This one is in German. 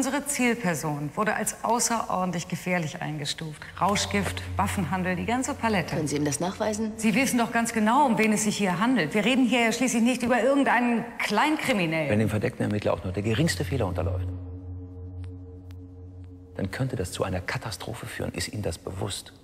Unsere Zielperson wurde als außerordentlich gefährlich eingestuft. Rauschgift, Waffenhandel, die ganze Palette. Können Sie ihm das nachweisen? Sie wissen doch ganz genau, um wen es sich hier handelt. Wir reden hier ja schließlich nicht über irgendeinen Kleinkriminellen. Wenn dem verdeckten Ermittler auch nur der geringste Fehler unterläuft, dann könnte das zu einer Katastrophe führen. Ist Ihnen das bewusst?